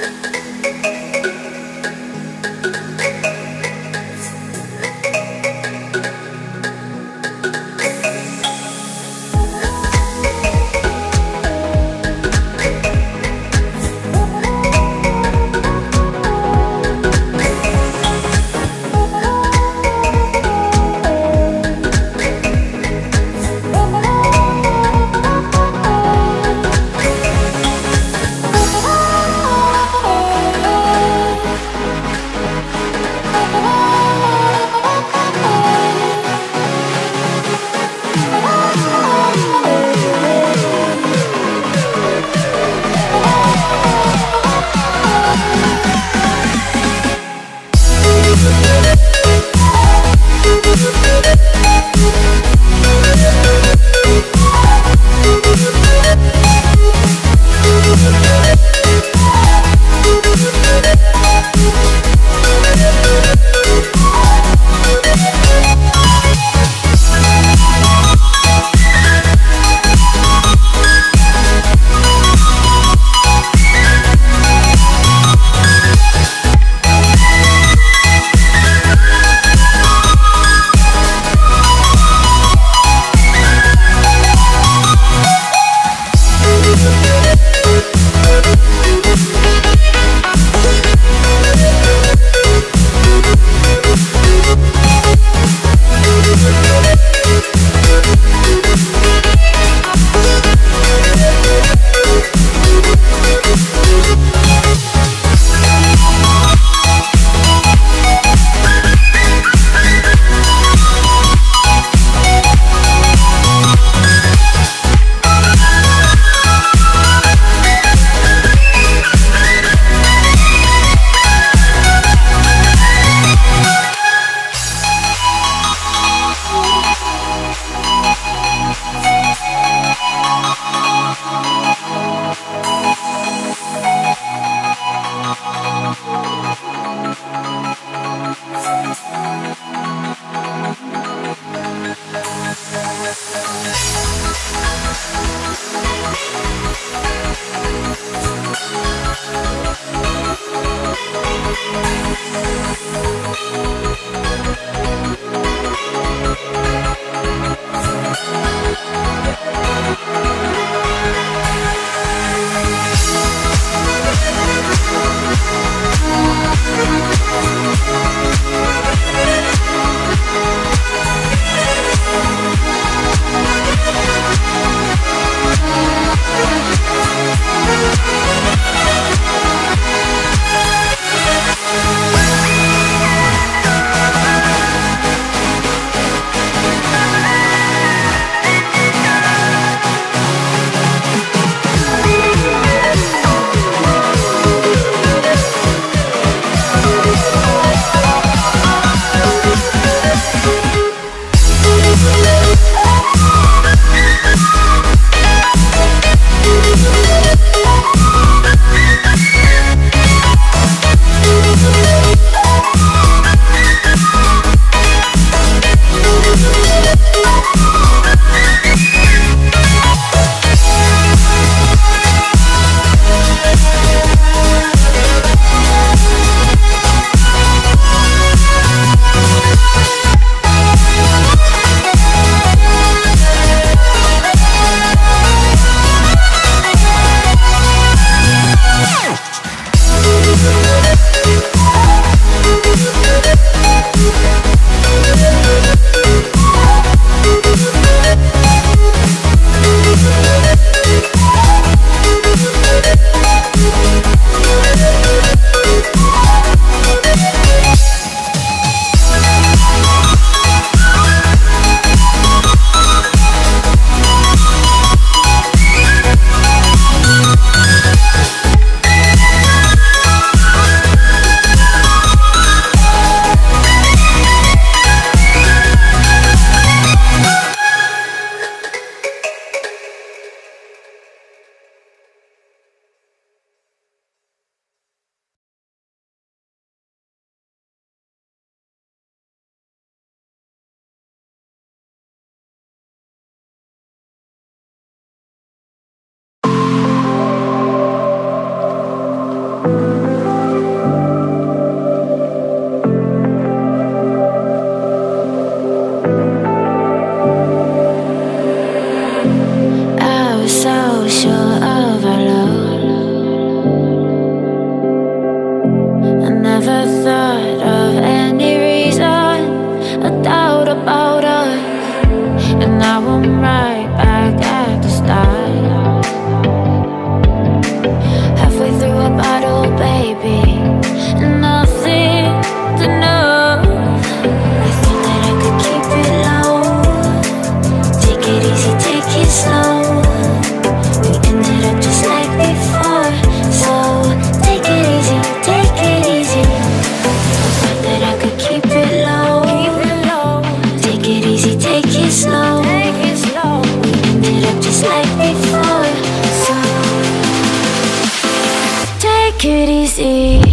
Oh thought Take it